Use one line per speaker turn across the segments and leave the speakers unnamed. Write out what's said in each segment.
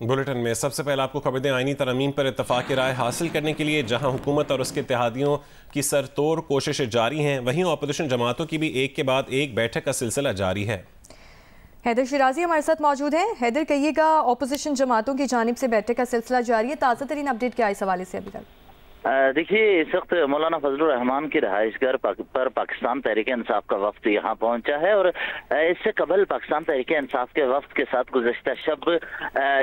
Bulletin में सबसे पहले आपको खबर दें आइनी तरमीम पर इतफाक़ राय हासिल करने के लिए जहाँ हुकूमत और उसके इतिहादियों की सरतोड़ कोशिशें जारी हैं, वहीं अपोजिशन जमातों की भी एक के बाद एक बैठक का सिलसिला जारी है।
हैदर शिराजी हमारे साथ मौजूद हैं। हैदर, कहिएगा अपोजिशन जमातों की जानब से बैठक का सिलसिला जारी है। ताज़ा तरीन अपडेट क्या है इस हवाले से अभी तक?
देखिए इस वक्त मौलाना फजल रहमान की रहाइश घर पर पाकिस्तान तहरीक इंसाफ का वफ्त यहाँ पहुँचा है और इससे कबल पाकिस्तान तहरीक इंसाफ के वफ्त के साथ गुजशत शब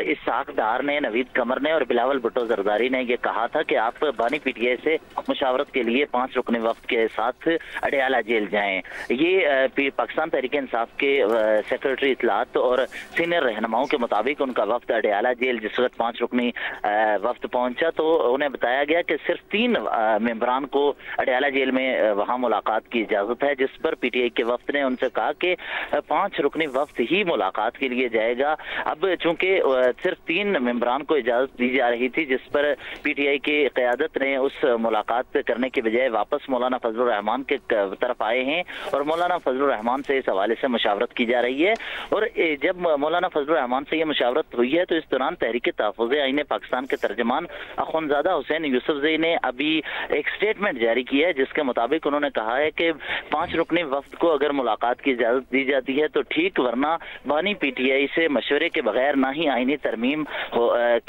इसाक डार ने, नवीद कमर ने और बिलावल भुट्टो जरदारी ने यह कहा था कि आप बानी पीटीए से मुशावरत के लिए पाँच रुकने वफ्त के साथ अडयाला जेल जाएँ। ये पाकिस्तान तहरीक इंसाफ के सेक्रेटरी इतलात और सीनियर रहनुमाओं के मुताबिक उनका वफ्त अडयाला जेल जिस वक्त पाँच रुकनी वफ्त पहुँचा तो उन्हें बताया गया कि सिर्फ़ तीन मेम्बरान को अडयाला जेल में वहाँ मुलाकात की इजाज़त है, जिस पर पीटीआई के वफ्त ने उनसे कहा कि पाँच रुकनी वफ्त ही मुलाकात के लिए जाएगा। अब चूँकि सिर्फ़ तीन मेम्बरान को इजाज़त दी जा रही थी, जिस पर पीटीआई की क्यादत ने उस मुलाकात करने के बजाय वापस मौलाना फजल रहमान के तरफ़ आए हैं और मौलाना फजल रहमान से इस हवाले से मुशावरत की जा रही है। और जब मौलाना फजल रहमान से यह मुशावरत हुई है तो इस दौरान तहरीक तहफ़ आइन पाकिस्तान के तर्जमान अखुनजादा हुसैन यूसुफ जई ने अभी एक स्टेटमेंट जारी किया है, जिसके मुताबिक उन्होंने कहा है कि पाँच रुकनी वक्त को अगर मुलाकात की इजाज़त दी जाती है तो ठीक, वरना बानी पीटीआई से मशवरे के बगैर ना ही आईनी तरमीम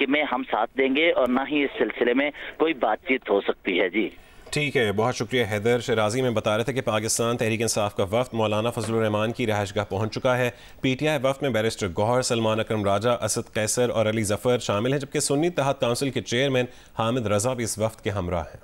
में हम साथ देंगे और ना ही इस सिलसिले में कोई बातचीत हो सकती है। जी।
ठीक है, बहुत शुक्रिया हैदर शराजी। में बता रहे थे कि पाकिस्तान तहरीक इंसाफ का वफ्त मौलाना फजलरहमान की रहायशगाह पहुँच चुका है। पी टी आई वफ्त में बैरिस्टर गौहर, सलमान अक्रम राजा, असद कैसर और अली ज़फ़र शामिल हैं, जबकि सुन्नी तहत काउंसिल के चेयरमैन हामिद रजा भी इस वफ्त के हमरा हैं।